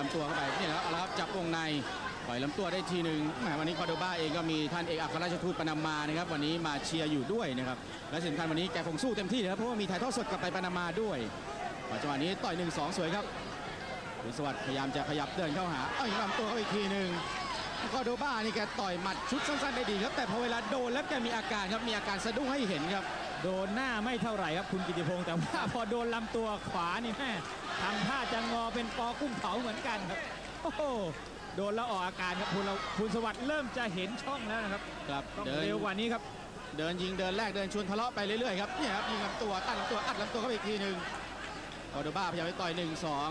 ลำตัวเข้าไปนี่และครับเอาละครับจับวงในปล่อยลำตัวได้ทีหนึ่งแหมวันนี้คอร์โดบ้าเองก็มีท่านเอกอัครราชทูตปานามานะครับวันนี้มาเชียร์อยู่ด้วยนะครับและสำคัญวันนี้แกคงสู้เต็มที่เลยครับเพราะว่ามีถ่ายทอดสดกลับไปปานามาด้วยจังหวะนี้ต่อยหนึ่งสองสวยครับคุณสวัสดิ์พยายามจะขยับเดินเข้าหาเอ้ยลำตัวเข้าอีกทีหนึ่งคอร์โดบ้านี่แกต่อยหมัดชุดสั้นๆได้ดีครับแต่พอเวลาโดนแล้วแกมีอาการครับมีอาการสะดุ้งให้เห็นครับ โดนหน้าไม่เท่าไหร่ครับคุณกิติพงศ์แต่ว่าพอโดนลำตัวขวานี่แม่ทำท่าจะงอเป็นปอกุ้งเผาเหมือนกันครับโอ้โหโดนแล้วออกอาการครับคุณเราคุณสวัสดิ์เริ่มจะเห็นช่องแล้วนะครับครับต้องเดินเร็วกว่านี้ครับ เดินยิงเดินแรกเดินชวนทะเลาะไปเรื่อยๆครับเนี่ยครับยิงลำตัวตัดลำตัวอัดลำตัวเข้าไปอีกทีหนึ่ง โคโดบ้าพยายามไปต่อย 1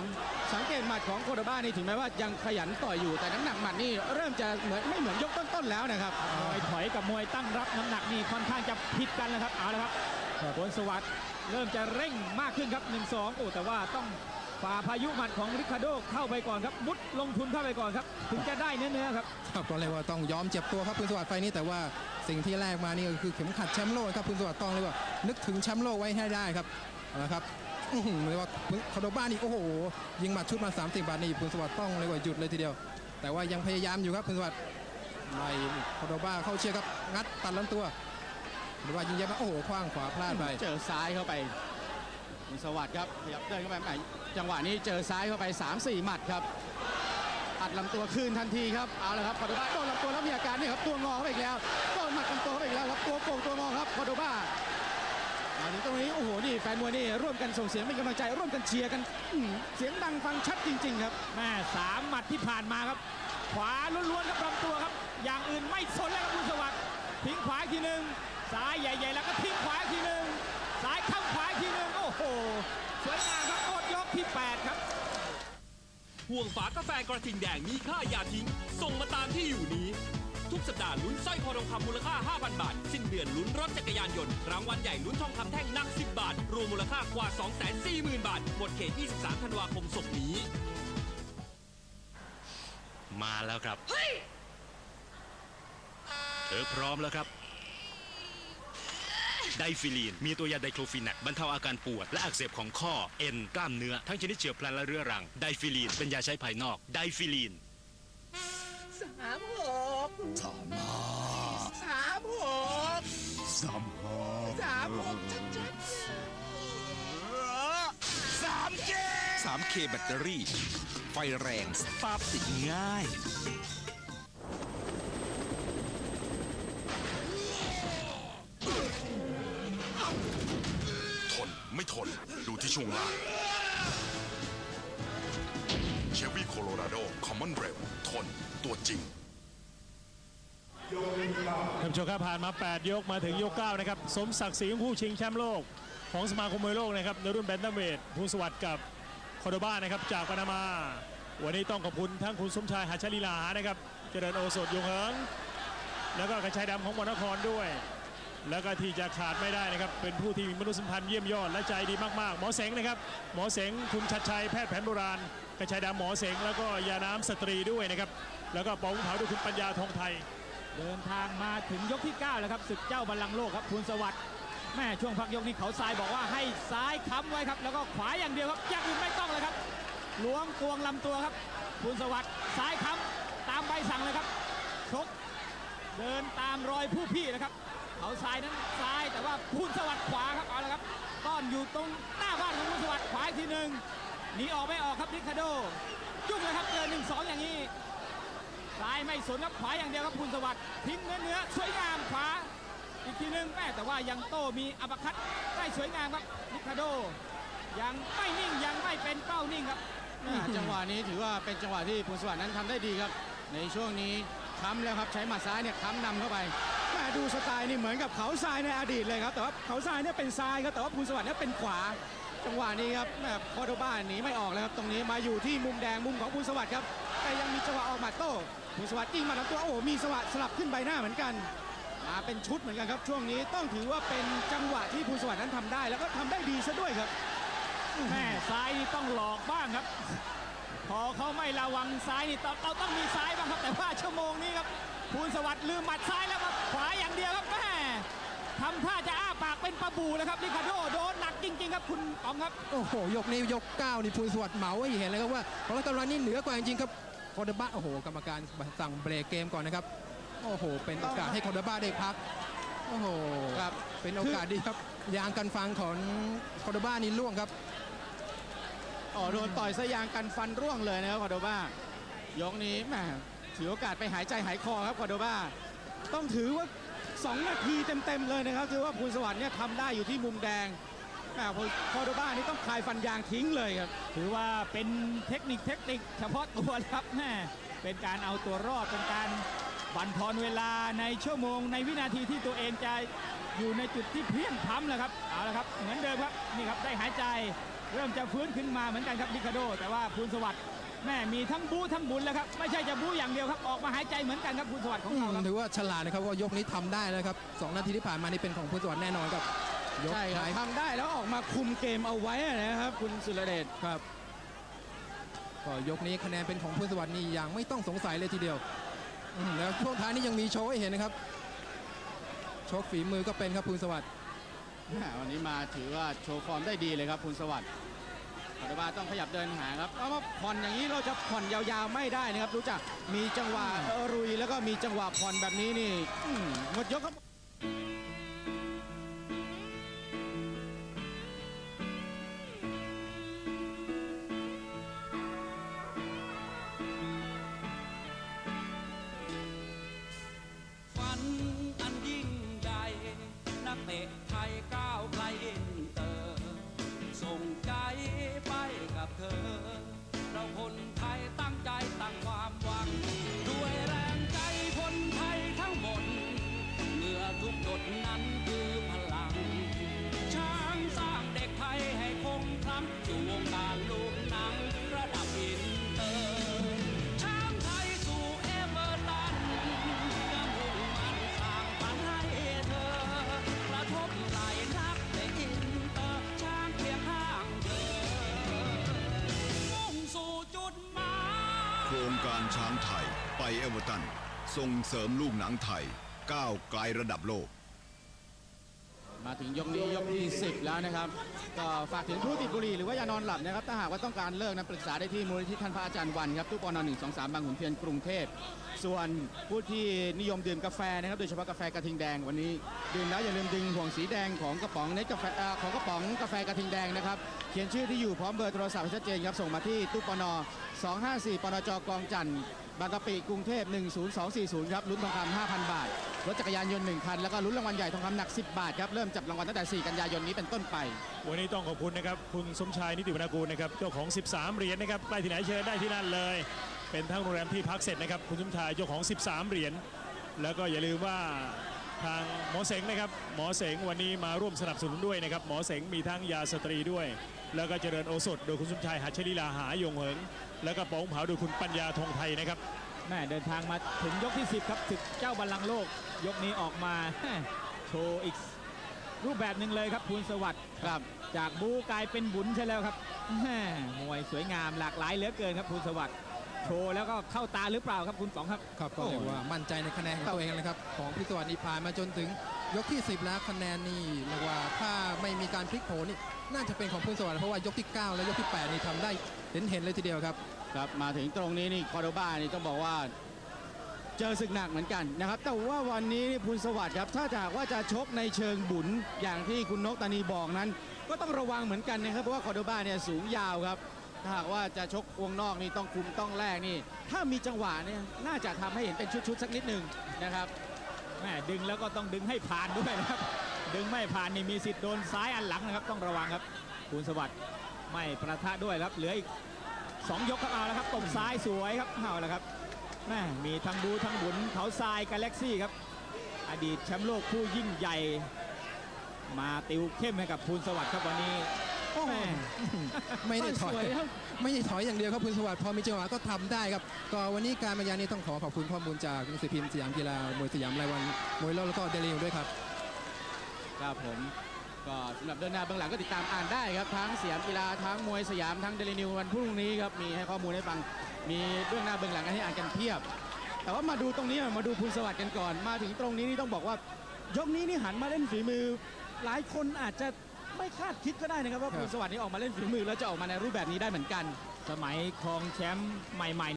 2 สังเกตหมัดของโคโดบ้านี่ถึงแม้ว่ายังขยันต่อยอยู่แต่น้ำหนักหมัดนี่เริ่มจะเหมือนไม่เหมือนยกต้นๆแล้วนะครับมวยถอยกับมวยตั้งรับน้ำหนักนี่ค่อนข้างจะผิดกันแล้วครับเอาละครับพลสวัสดิ์เริ่มจะเร่งมากขึ้นครับ 1-2 โอ้แต่ว่าต้องฝ่าพายุหมัดของริคาร์โดเข้าไปก่อนครับมุดลงทุนเข้าไปก่อนครับถึงจะได้เนื้อๆครับครับก็เรียกว่าต้องยอมเจ็บตัวครับคุณสวัสดิ์ไฟล์นี้แต่ว่าสิ่งที่แรกมานี่ก็คือเข็มขัดแชมป์โลกครับคุณสวัสดิ์ต้องเรียกว่านึกถึงแชมป์โลกไว้ให้ได้ครับเอาละครับอื้อหือ เรียกว่าคาโดบ้านี่โอ้โห ยิงหมัดชุดมา 30 บาทนี่คุณสวัสดิ์ต้องเรียกว่าหยุดเลยทีเดียว แต่ว่ายังพยายามอยู่ครับคุณสวัสดิ์ไล่คาโดบ้าเข้าเชียร์ครับงัดตัดลำตัวหรือว่ายิงยับโอ้โหคว้างขวาพลาดไปเจอซ้ายเข้าไปคุณสวัสดิ์ครับขยับเดินเข้าไปแหมจังหวะนี้เจอซ้ายเข้าไป 3-4 หมัดครับอัดลำตัวคืนทันทีครับเอาละครับคอโดบ้าโดนลำตัวแล้วมีอาการ วยนี่ร่วมกันส่งเสียงเป็นกำลังใจ ร่วมกันเชียร์กันอื้อหือเสียงดังฟังชัดจริง ๆ ครับแม่สามหมัดที่ผ่านมาครับ ขวาล้วนๆครับลำตัวครับ อย่างอื่นไม่สนเลยครับคุณสวัสดิ์ทิ้งขวาอีกทีหนึ่งซ้ายใหญ่ ๆ แล้วก็ทิ้งขวาอีกทีหนึ่งซ้ายข้างขวาอีกทีหนึ่งโอ้โหสวยงามครับหมดยกที่ 8 ครับห่วงฝากาแฟกระทิงแดงมีค่าอย่าทิ้ง ส่งมาตามที่อยู่นี้ ทุกสัปดาห์ลุ้นสร้อยคอทองคำมูลค่า 5,000 บาท สิ้นเดือนลุ้นรถจักรยานยนต์ รางวัลใหญ่ลุ้นทองคำแท่งหนัก 10 บาท รวมมูลค่ากว่า 240,000 บาท หมดเขต 23 ธันวาคมศกนี้ มาแล้วครับเธอพร้อมแล้วครับ ไดฟิลีน มีตัวยาไดโคลฟีแนคบรรเทาอาการปวด และอักเสบของข้อ เอ็น กล้ามเนื้อ ทั้งชนิดเฉียบพลันและเรื้อรัง ไดฟิลีน เป็นยาใช้ภายนอก ไดฟิลีน สามหกสามสามหกสามหกสามหกชัดๆสามเจ 3K แบตเตอรี่ ไฟแรงสตาร์ทติดง่ายทนไม่ทน ดูที่ช่วงล่าง ชฟวี่โคโลราโดคอมมอนเรลทน ตัวจริงท่านผู้ชมครับผ่านมา 8 ยกมาถึงยก 9 นะครับ สมศักดิ์ศรีของผู้ชิงแชมป์โลก ของสมาคมมวยโลกนะครับในรุ่นแบนตัมเวทภูสวัสดิ์กับคอร์โดบ้านะครับจากปานามา วันนี้ต้องขอบคุณทั้งคุณสมชายหาชลีลานะครับเจริญโอสถยงเหิงแล้วก็กระชายดำของมอนครด้วย แล้วก็ที่จะขาดไม่ได้นะครับ เป็นผู้ที่มีมนุษยสัมพันธ์เยี่ยมยอดและใจดีมากๆ หมอเสงนะครับ หมอเสงคุณชัดชัยแพทย์แผนโบราณ กระชายดำหมอเสงแล้วก็ยาน้ำสตรีด้วยนะครับ แล้วก็ปองเผาด้วยคุณปัญญาทองไทย เดินทางมาถึงยกที่ 9 แล้วครับศึกเจ้าบัลลังก์โลกครับคุณสวัสดิ์แม่ช่วงพักยกนี้เขาทรายบอกว่าให้ซ้ายค้ำไว้ครับ แล้วก็ขวาอย่างเดียวครับอย่างอื่นไม่ต้องเลยครับล้วงตวงลำตัวครับคุณสวัสดิ์ซ้ายค้ำตามใบสั่งเลยครับชกเดินตามรอยผู้พี่นะครับเขาทรายนั้นซ้ายแต่ว่าคุณสวัสดิ์ขวาครับเอาละครับต้อนอยู่ตรงหน้าบ้านของคุณสวัสดิ์ขวาอีกทีหนึ่ง หนีออกไม่ออกครับริคาโดยุ่งเลยครับเกินหนึ่งสองอย่างนี้ซ้ายไม่สนครับขวาอย่างเดียวครับคุณสวัสดิ์ทิ้งเนื้อเนื้อสวยงามขวาอีกทีนึงแม่แต่ว่ายังโต้มีอัปคัตได้สวยงามครับนิคาโด ยังไม่นิ่งยังไม่เป็นเป้านิ่งครับจังหวะนี้ถือว่าเป็นจังหวะที่ภูลสวัสดิ์นั้นทำได้ดีครับ ในช่วงนี้ค้ำแล้วครับใช้หมัดซ้ายเนี่ยค้ำนำเข้าไป ดูสไตล์นี่เหมือนกับเขาทรายในอดีตเลยครับ แต่ว่าเขาทรายเนี่ยเป็นซ้ายครับ แต่ว่าภูลสวัสดิ์เนี่ยเป็นขวา จังหวะนี้ครับแม่คอร์โดบ้านหนีไม่ออกเลยครับ ตรงนี้มาอยู่ที่มุมแดงมุมของภูลสวัสดิ์ครับ แต่ยังมีจังหวะออกหมัดโต้ภูลสวัสดิ์ยิงหมาลำตัว โอ้โหมีสวัสดิ์สลับขึ้นใบหน้าเหมือนกัน มาเป็นชุดเหมือนกันครับ ช่วงนี้ต้องถือว่าเป็นจังหวะที่ภูลสวัสดิ์นั้นทำได้ แล้วก็ทำได้ดีซะด้วยครับ แม่ซ้ายนี่ต้องหลอกบ้างครับ พอเขาไม่ระวังซ้ายนี่ของเราต้องมีซ้ายบ้างครับ แต่ว่าชั่วโมงนี้ครับพูนสวัสดิ์ลืมหมัดซ้ายแล้วครับ ขวาอย่างเดียวครับแหมทำท่าจะอ้าปากเป็นปลาบู่แล้วครับริคาร์โดโดนหนักจริง ๆ ครับคุณอ๋องครับ โอ้โห ยกนี้ยกเก้านี่พูนสวัสดิ์เหมาให้เห็นเลยครับว่าของรักกำลังนี่เหนือกว่าจริงๆครับคอร์โดบาโอ้โห กรรมการสั่งเบรกเกมก่อนนะครับ โอ้โห เป็นโอกาสให้คอร์โดบาได้พัก โอ้โหครับเป็นโอกาสดีครับยางกันฟันของคอร์โดบานี่ร่วงครับอ๋อโดนต่อยซะยางกันฟันร่วงเลยนะครับคอร์โดบายกนี้แหมถือโอกาสไปหายใจหายคอครับคอร์โดบา ต้องถือว่า 2 นาทีเต็ม ๆ เลยนะครับถือว่าพูนสวัสดิ์เนี่ยทำได้อยู่ที่มุมแดงแหมคอร์โดบ้านี่ต้องคลายฟันยางทิ้งเลยครับ ถือว่าเป็นเทคนิคเทคนิคเฉพาะตัวครับแหมเป็นการเอาตัวรอดเป็นการบั่นทอนเวลาในชั่วโมง ในวินาทีที่ตัวเองจะอยู่ในจุดที่เพลียงพ้ำแล้วครับเอาละครับเหมือนเดิมครับนี่ครับได้หายใจเริ่มจะฟื้นขึ้นมาเหมือนกันครับลิคาโด แต่ว่าภูลสวัสดิ์ แม่มีทั้งบู๊ทั้งบุญแล้วครับไม่ใช่จะบู๊อย่างเดียวครับออกมาหายใจเหมือนกันครับภูลสวัสดิ์ของเราครับถือว่าฉลาดนะครับว่ายกนี้ทำได้แล้วครับสองนาทีที่ผ่านมานี่เป็นของภูลสวัสดิ์แน่นอนครับยกใช่ครับท้ายทำได้แล้วออกมาคุมเกมเอาไว้นะครับ คุณสุรเดชครับก็ยกนี้คะแนนเป็นของภูลสวัสดิ์นี่อย่างไม่ต้องสงสัยเลยทีเดียวอืมแล้วช่วงท้ายนี่ยังมีโชว์ให้เห็นนะครับโชว์ฝีมือก็เป็นครับพูนสวัสดิ์แหม่วันนี้มาถือว่าโชว์ฟอร์มได้ดีเลยครับพูนสวัสดิ์ คอร์โดบาต้องขยับเดินหาครับเพราะว่ามาผ่อนอย่างนี้เราจะผ่อนยาวๆไม่ได้นะครับ รู้จักมีจังหวะลุยแล้วก็มีจังหวะผ่อนแบบนี้นี่หมดยกครับ โครงการช้างไทย ไปเอเวอร์ตัน ส่งเสริมลูกหนังไทย ก้าวไกลระดับโลก มาถึงยกนี้ยกที่ 10 แล้วนะครับ ก็ฝากถึงผู้ติดบุหรี่หรือว่ายานอนหลับนะครับ ถ้าหากว่าต้องการเลิกนะปรึกษาได้ที่มูลนิธิท่านพระอาจารย์วันครับตู้ปอนหนึ่งสองสามบางขุนเทียนกรุงเทพ ส่วนผู้ที่นิยมดื่มกาแฟนะครับ โดยเฉพาะกาแฟกระทิงแดงวันนี้ ดื่มแล้วอย่าลืมดึงห่วงสีแดงของกระป๋องเนกาแฟของกระป๋องกาแฟกระทิงแดงนะครับ เขียนชื่อที่อยู่พร้อมเบอร์โทรศัพท์ให้ชัดเจนครับ ส่งมาที่ตู้ปอน254ปนจกองจันทร์ บางกะปิกรุงเทพ 10240 ครับลุ้นทองคำ5,000 บาท รถจักรยานยนต์ 1 คัน แล้วก็ลุ้นรางวัลใหญ่ทองคำหนัก 10 บาทครับ เริ่มจับรางวัลตั้งแต่ 4 กันยายนนี้เป็นต้นไป วันนี้ต้องขอบคุณนะครับ คุณสมชายนิติวรรณกูลนะครับ เจ้าของ 13 เหรียญนะครับไปที่ไหนเชิญได้ที่นั่นเลย เป็นทั้งโรงแรมที่พักเสร็จนะครับ คุณสมชายเจ้าของ 13 เหรียญ แล้วก็อย่าลืมว่า ทางหมอเสงนะครับหมอเสงวันนี้มาร่วมสนับสนุนด้วยนะครับหมอเสงมีทั้งยาสตรีด้วย แล้วก็เจริญโอสถโดยคุณสมชายหัชลีลาหายงเหิง แล้วก็โป๋องเผาโดยคุณปัญญาธงไทยนะครับแม่เดินทางมาถึงยกที่ 10 ครับศึกเจ้าบัลลังก์โลก ยกนี้ออกมาโชว์อีกรูปแบบหนึ่งเลยครับภูลสวัสดิ์ครับ จากบูกลายเป็นบุญใช่แล้วครับแม่มวยสวยงามหลากหลายเหลือเกินครับภูลสวัสดิ์ โชว์แล้วก็เข้าตาหรือเปล่าครับคุณสองครับครับก็เรียกว่ามั่นใจในคะแนนของตัวเองนะครับของพิศวัสดิ์นี่ผ่านมาจนถึงยกที่ 10 แล้วคะแนนนี่เรียกว่าถ้าไม่มีการพลิกโผนี่น่าจะเป็นของพิศวัสดิ์เพราะว่ายกที่ 9 และยกที่ 8 นี่ทำได้เห็นเห็นๆเลยทีเดียวครับครับมาถึงตรงนี้นี่คอร์โดบ้านี่ต้องบอกว่าเจอศึกหนักเหมือนกันนะครับ แต่ว่าวันนี้นี่พูลสวัสดิ์ครับ ถ้าจากว่าจะชกในเชิงบุญอย่างที่คุณนกตานีบอกนั้น ก็ต้องระวังเหมือนกันนะครับเพราะว่าคอร์โดบ้าเนี่ยสูงยาวครับ ถ้าหากว่าจะชกวงนอกนี่ต้องคุมต้องแรกนี่ ถ้ามีจังหวะเนี่ยน่าจะทำให้เห็นเป็นชุดๆสักนิดหนึ่งนะครับแม่ดึงแล้วก็ต้องดึงให้ผ่านด้วยนะครับ ดึงไม่ผ่านนี่มีสิทธิ์โดนซ้ายอันหลังนะครับ ต้องระวังครับภูลสวัสดิ์ไม่ประทะด้วยครับ เหลืออีกสองยกครับเอาแล้วครับตบซ้ายสวยครับเอาแล้วครับแม่มีทั้งบูทั้งบุญเขาทรายกาแล็กซี่ครับ อดีตแชมป์โลกผู้ยิ่งใหญ่ มาติวเข้มให้กับภูลสวัสดิ์ครับวันนี้ แม่ไม่ได้ถอยสวยครับไม่ได้ถอยอย่างเดียวครับคุณสวัสดิ์พอมีจังหวะก็ทำได้ครับก็วันนี้การบรรยายนี้ต้องขอขอบคุณข้อมูลจากหนังสือพิมพ์สยามกีฬามวยสยามรายวันมวยโลกแล้วก็เดลิวด้วยครับครับผมก็สำหรับเดินหน้าเบื้องหลังก็ติดตามอ่านได้ครับทั้งสยามกีฬาทั้งมวยสยามทั้งเดลินิววันพรุ่งนี้ครับมีให้ข้อมูลให้ฟังมีเบื้องหน้าเบื้องหลังให้อ่านกันเพียบ แต่ว่ามาดูตรงนี้มาดูภูลสวัสดิ์กันก่อน มาถึงตรงนี้นี่ต้องบอกว่ายกนี้นี่หันมาเล่นฝีมือ หลายคนอาจจะ ไม่คาดคิดก็ได้นะครับว่าภูลสวัสดิ์นี้ออกมาเล่นฝีมือแล้วจะออกมาในรูปแบบนี้ได้เหมือนกัน สมัยครองแชมป์ใหม่ๆ